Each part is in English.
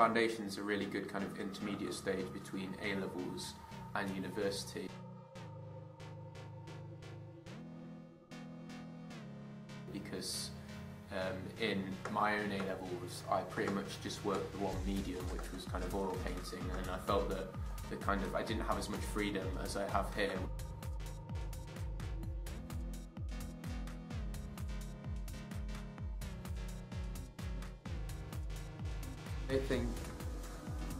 Foundation is a really good kind of intermediate stage between A levels and university. Because um, in my own A levels, I pretty much just worked the one medium, which was kind of oil painting, and I felt that the kind of I didn't have as much freedom as I have here. I think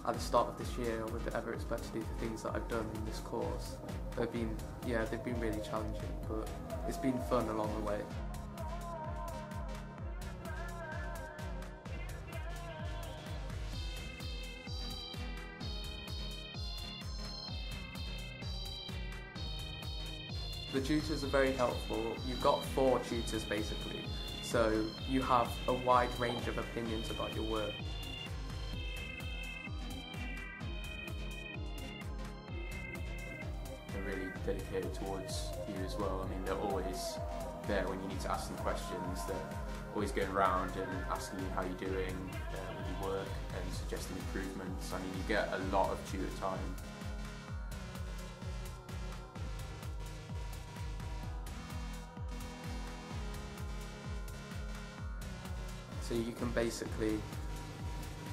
at the start of this year, I would ever expect to do the things that I've done in this course. They've been, yeah, they've been really challenging, but it's been fun along the way. The tutors are very helpful. You've got four tutors basically, so you have a wide range of opinions about your work. Dedicated towards you as well. I mean, they're always there when you need to ask them questions. They're always going around and asking you how you're doing uh, with your work and suggesting improvements. I mean, you get a lot of tutor time So you can basically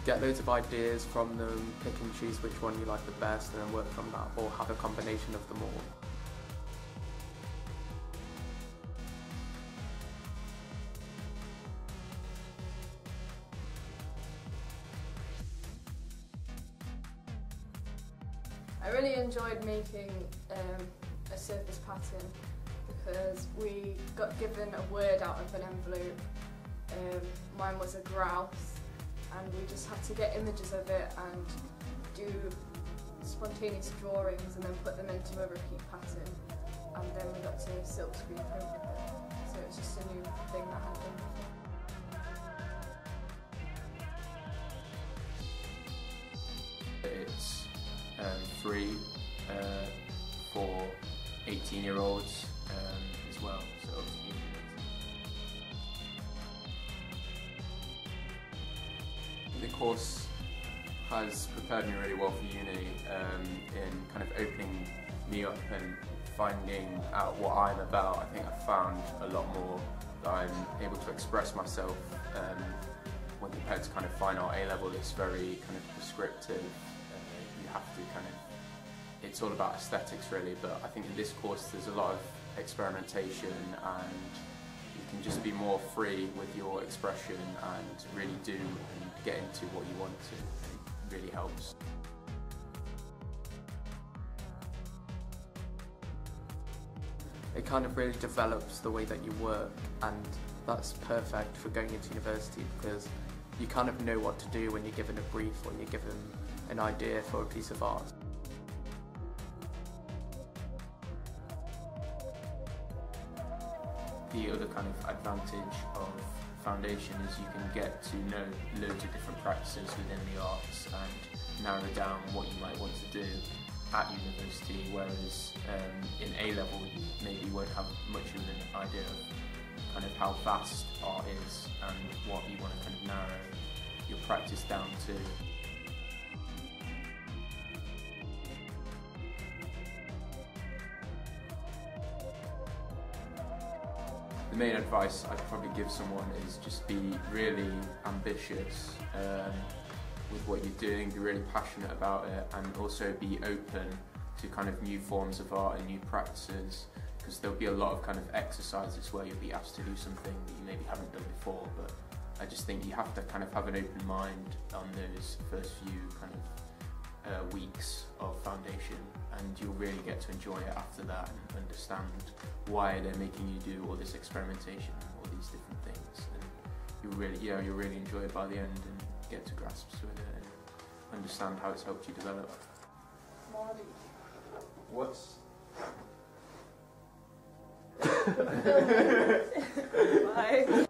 get loads of ideas from them, pick and choose which one you like the best and then work from that or have a combination of them all. I really enjoyed making um, a surface pattern because we got given a word out of an envelope. Um, mine was a grouse and we just had to get images of it and do spontaneous drawings and then put them into a repeat pattern and then we got to silkscreen print with it. So it's just a new thing that before. It's um, free uh, for 18 year olds um, as well. So the course has prepared me really well for uni um, in kind of opening me up and finding out what I'm about. I think I've found a lot more that I'm able to express myself um, when compared to kind of fine art A level. It's very kind of prescriptive. Uh, you have to kind of it's all about aesthetics really, but I think in this course there's a lot of experimentation and can just be more free with your expression and really do and get into what you want to. It really helps. It kind of really develops the way that you work and that's perfect for going into university because you kind of know what to do when you're given a brief or you're given an idea for a piece of art. The other kind of advantage of foundation is you can get to know loads of different practices within the arts and narrow down what you might want to do at university, whereas um, in A level you maybe won't have much of an idea of kind of how vast art is and what you want to kind of narrow your practice down to. The main advice I'd probably give someone is just be really ambitious um, with what you're doing, be really passionate about it, and also be open to kind of new forms of art and new practices. Because there'll be a lot of kind of exercises where you'll be asked to do something that you maybe haven't done before. But I just think you have to kind of have an open mind on those first few kind of uh, weeks of foundation and you'll really get to enjoy it after that and understand why they're making you do all this experimentation and all these different things and you'll really yeah you'll really enjoy it by the end and get to grasps with it and understand how it's helped you develop. Mardi. What's Bye.